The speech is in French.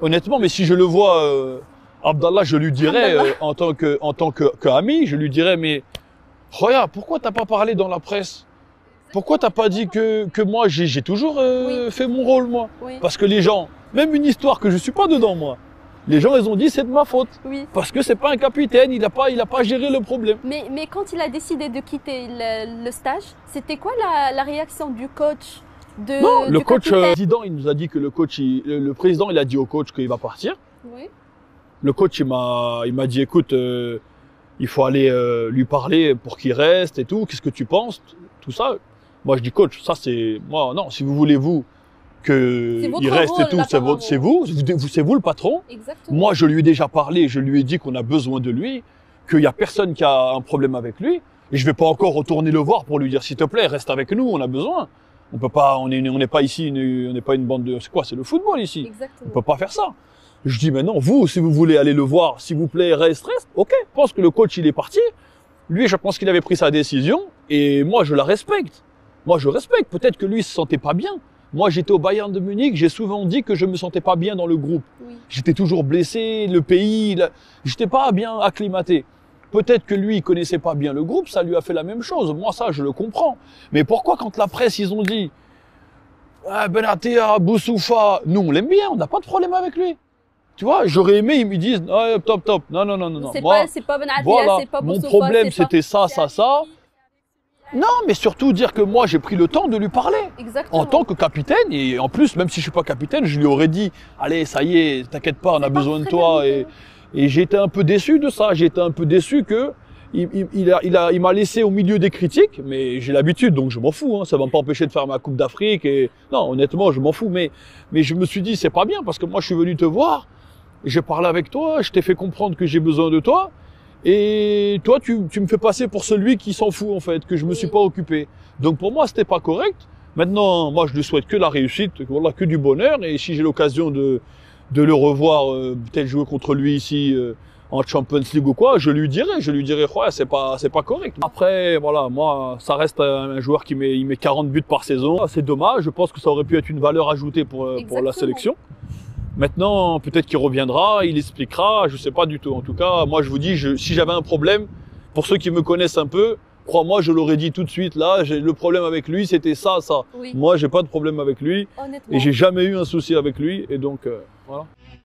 Honnêtement, mais si je le vois, euh, Abdallah, je lui dirais, euh, en tant que, en tant que, que ami, je lui dirais, mais regarde, pourquoi t'as pas parlé dans la presse? Pourquoi t'as pas dit que, que moi, j'ai toujours euh, fait mon rôle, moi? Oui. Parce que les gens, même une histoire que je suis pas dedans, moi, les gens, ils ont dit, c'est de ma faute. Oui. Parce que c'est pas un capitaine, il a pas, il a pas géré le problème. Mais, mais quand il a décidé de quitter le, le stage, c'était quoi la, la réaction du coach? De, Non, le coach, euh, président, il nous a dit que le coach, il- le, président, il a dit au coach qu'il va partir. Oui. Le coach, il m'a, il m'a dit, écoute, euh, il faut aller euh, lui parler pour qu'il reste et tout. Qu'est-ce que tu penses? Tout ça. Moi, je dis, coach, ça c'est, moi, non. Si vous voulez vous que il reste rôle, et tout, c'est votre, c'est vous- c'est vous le patron. Exactement. Moi, je lui ai déjà parlé, je lui ai dit qu'on a besoin de lui, qu'il y a personne qui a un problème avec lui. Et je vais pas encore retourner le voir pour lui dire, s'il te plaît, reste avec nous, on a besoin. On peut pas, on est, on n'est pas ici, une- on n'est pas une bande de, c'est quoi, c'est le football ici? On Exactement. peut pas faire ça. Je dis, mais non, vous, si vous voulez aller le voir, s'il vous plaît, reste, reste. Ok. Je pense que le coach, il est parti. Lui, je pense qu'il avait pris sa décision. Et moi, je la respecte. Moi, je respecte. Peut-être que lui, il se sentait pas bien. Moi, j'étais au Bayern de Munich. J'ai souvent dit que je me sentais pas bien dans le groupe. Oui. J'étais toujours blessé, le pays, la- j'étais pas bien acclimaté. Peut-être que lui, il connaissait pas bien le groupe, ça lui a fait la même chose. Moi, ça, je le comprends. Mais pourquoi, quand la presse, ils ont dit, ah, Benatia, Boussoufa, nous, on l'aime bien, on n'a pas de problème avec lui. Tu vois, j'aurais aimé, ils me disent, ah, top, top. Non, non, non, non, non. C'est pas, pas Benatia, voilà, c'est pas mon Boussoufa, problème, c'est pas- c'était ça, ça, ça. Non, mais surtout dire que moi, j'ai pris le temps de lui parler Exactement. en tant que capitaine et en plus même si je suis pas capitaine je lui aurais dit allez ça y est t'inquiète pas on a besoin de toi bien, et, et été un peu déçu de ça été un peu déçu que il, il- il a il a il m'a laissé au milieu des critiques mais j'ai l'habitude donc je m'en fous hein, ça va pas empêcher de faire ma coupe d'Afrique et non honnêtement je m'en fous mais mais je me suis dit c'est pas bien parce que moi je suis venu te voir j'ai parlé avec toi je t'ai fait comprendre que j'ai besoin de toi et toi, tu, tu me fais passer pour celui qui s'en fout, en fait, que je me suis pas occupé. Donc pour moi, c'était pas correct. Maintenant, moi, je lui souhaite que la réussite, que du bonheur. Et si j'ai l'occasion de, de le revoir, euh, peut-être jouer contre lui ici euh, en Champions League ou quoi, je lui dirai, je lui dirai, ouais, c'est pas, c'est pas correct. Après, voilà, moi, ça reste un, joueur qui met, il met 40 buts par saison. C'est dommage. Je pense que ça aurait pu être une valeur ajoutée pour, euh, pour la sélection. Maintenant, peut-être qu'il reviendra, il expliquera, je sais pas du tout. En tout cas, moi, je vous dis, je, si j'avais un problème, pour ceux qui me connaissent un peu, crois-moi, je l'aurais dit tout de suite. Là, j'ai le problème avec lui, c'était ça, ça. Oui, Moi, j'ai pas de problème avec lui et j'ai jamais eu un souci avec lui. Et donc, euh, voilà.